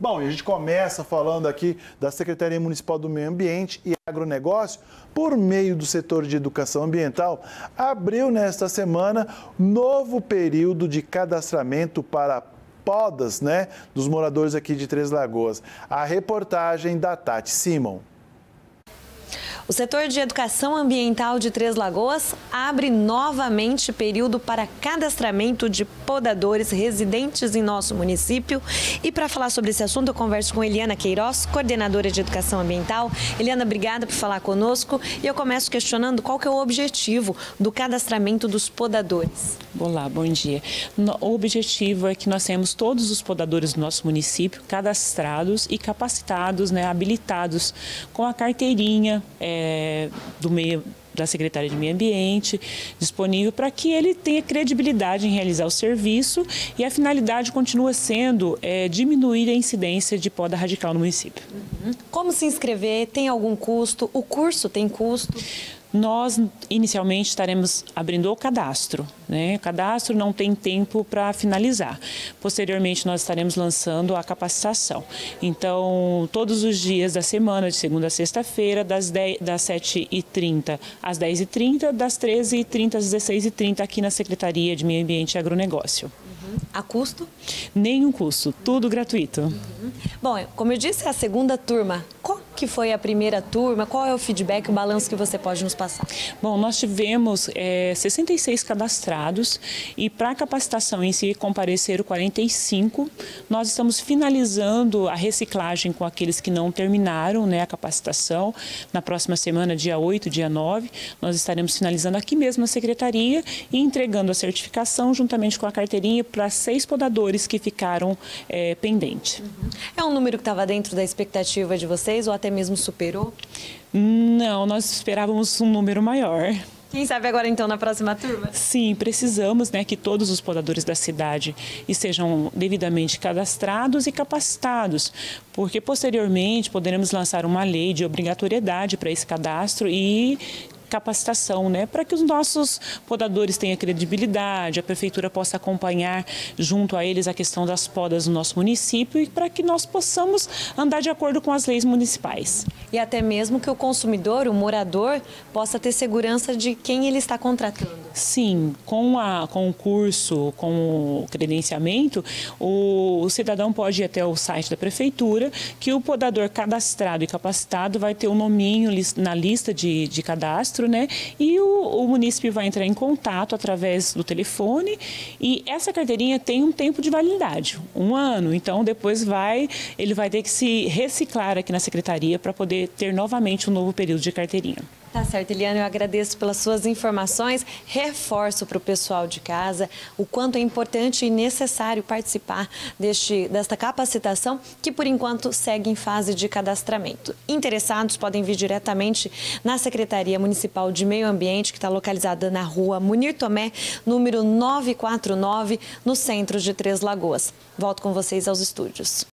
Bom, e a gente começa falando aqui da Secretaria Municipal do Meio Ambiente e Agronegócio, por meio do setor de educação ambiental, abriu nesta semana novo período de cadastramento para podas, né, dos moradores aqui de Três Lagoas. A reportagem da Tati Simon. O setor de educação ambiental de Três Lagoas abre novamente período para cadastramento de podadores residentes em nosso município. E para falar sobre esse assunto, eu converso com Eliana Queiroz, coordenadora de educação ambiental. Eliana, obrigada por falar conosco. E eu começo questionando qual que é o objetivo do cadastramento dos podadores. Olá, bom dia. O objetivo é que nós temos todos os podadores do nosso município cadastrados e capacitados, né, habilitados com a carteirinha. É, do meio da Secretaria de Meio Ambiente, disponível para que ele tenha credibilidade em realizar o serviço e a finalidade continua sendo é, diminuir a incidência de poda radical no município. Uhum. Como se inscrever? Tem algum custo? O curso tem custo? Nós, inicialmente, estaremos abrindo o cadastro. Né? O cadastro não tem tempo para finalizar. Posteriormente, nós estaremos lançando a capacitação. Então, todos os dias da semana, de segunda a sexta-feira, das, das 7h30 às 10h30, das 13h30 às 16h30, aqui na Secretaria de Meio Ambiente e Agronegócio. Uhum. A custo? Nenhum custo, tudo gratuito. Uhum. Bom, como eu disse, é a segunda turma. Qual que foi a primeira turma? Qual é o feedback, o balanço que você pode nos passar? Bom, nós tivemos é, 66 cadastrados e para a capacitação em si compareceram 45. Nós estamos finalizando a reciclagem com aqueles que não terminaram né, a capacitação. Na próxima semana, dia 8, dia 9, nós estaremos finalizando aqui mesmo na secretaria e entregando a certificação juntamente com a carteirinha para seis podadores que ficaram é, pendentes. Uhum. É um número que estava dentro da expectativa de vocês ou até até mesmo superou? Não, nós esperávamos um número maior. Quem sabe agora então na próxima turma? Sim, precisamos né, que todos os podadores da cidade estejam devidamente cadastrados e capacitados, porque posteriormente poderemos lançar uma lei de obrigatoriedade para esse cadastro e capacitação, né, para que os nossos podadores tenham credibilidade, a prefeitura possa acompanhar junto a eles a questão das podas no nosso município e para que nós possamos andar de acordo com as leis municipais. E até mesmo que o consumidor, o morador, possa ter segurança de quem ele está contratando. Sim, com, a, com o curso, com o credenciamento, o, o cidadão pode ir até o site da prefeitura, que o podador cadastrado e capacitado vai ter o um nominho na lista de, de cadastro né? E o, o munícipe vai entrar em contato através do telefone e essa carteirinha tem um tempo de validade, um ano. Então depois vai, ele vai ter que se reciclar aqui na secretaria para poder ter novamente um novo período de carteirinha. Tá certo, Eliana, eu agradeço pelas suas informações. Reforço para o pessoal de casa o quanto é importante e necessário participar deste, desta capacitação, que por enquanto segue em fase de cadastramento. Interessados podem vir diretamente na Secretaria Municipal de Meio Ambiente, que está localizada na rua Munir Tomé, número 949, no centro de Três Lagoas. Volto com vocês aos estúdios.